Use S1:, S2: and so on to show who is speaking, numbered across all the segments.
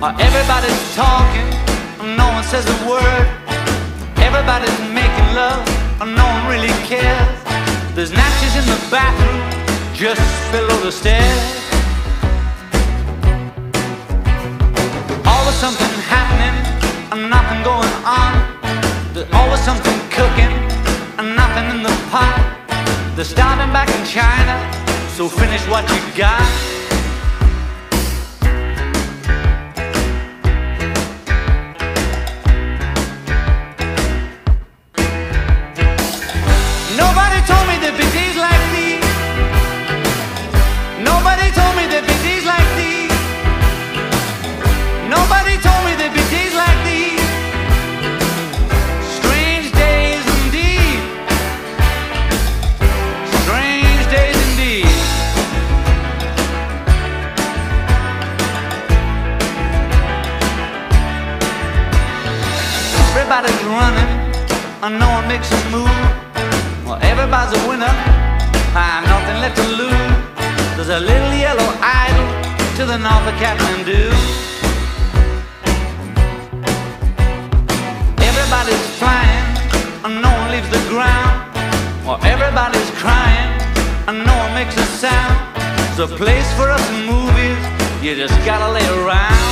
S1: Everybody's talking, no one says a word. Everybody's making love, no one really cares. There's matches in the bathroom, just below the stairs. Always something happening, and nothing going on. There's always something cooking, and nothing in the pot. They're starting back in China, so finish what you got. Running, and no one makes a move. Well, everybody's a winner, I have nothing left to lose. There's a little yellow idol to the north of Kathmandu. Everybody's flying, and no one leaves the ground. Well, everybody's crying, and no one makes a sound. It's a place for us in movies, you just gotta lay around.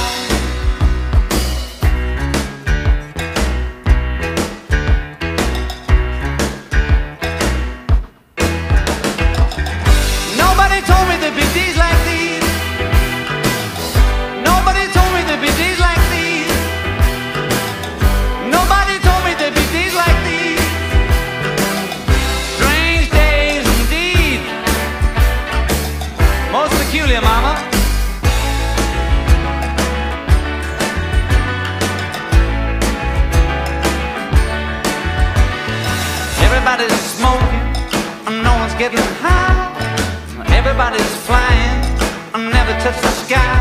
S1: Most peculiar, mama. Everybody's smoking, and no one's getting high. Everybody's flying, and never touch the sky.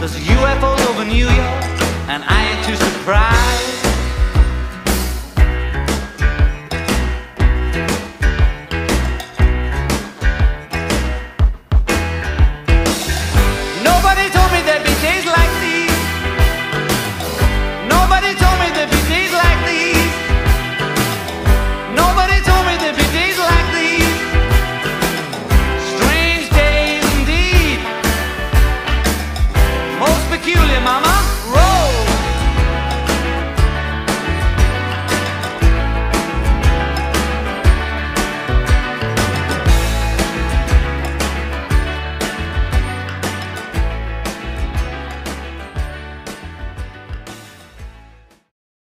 S1: There's UFOs over New York, and I ain't too surprised.